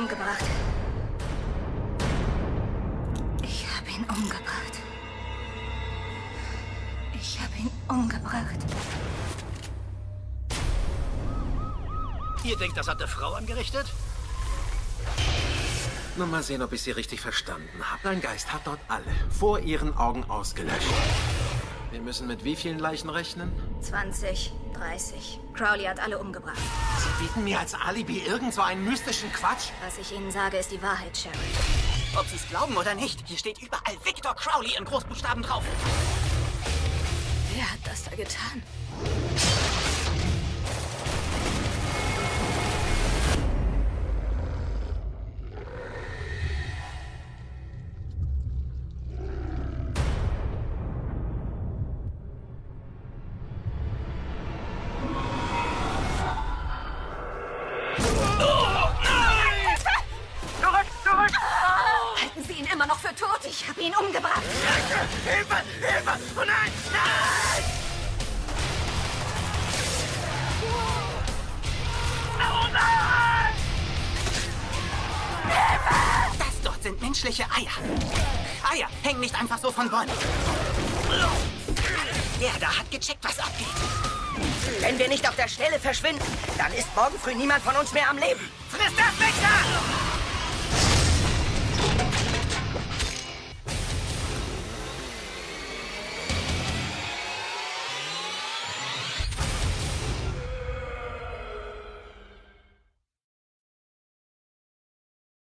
umgebracht. Ich habe ihn umgebracht. Ich habe ihn umgebracht. Ihr denkt, das hat eine Frau angerichtet? Nur mal sehen, ob ich Sie richtig verstanden habe. Dein Geist hat dort alle vor Ihren Augen ausgelöscht. Wir müssen mit wie vielen Leichen rechnen? 20, 30. Crowley hat alle umgebracht. Sie bieten mir als Alibi irgend so einen mystischen Quatsch? Was ich Ihnen sage, ist die Wahrheit, Sheriff. Ob Sie es glauben oder nicht, hier steht überall Victor Crowley in Großbuchstaben drauf. Wer hat das da getan? Ich habe ihn umgebracht. Hilfe, Hilfe! Oh nein, nein! Oh nein! Hilfe! Das dort sind menschliche Eier. Eier hängen nicht einfach so von Bäumen. Der da hat gecheckt, was abgeht. Wenn wir nicht auf der Stelle verschwinden, dann ist morgen früh niemand von uns mehr am Leben. Friss das, Victor!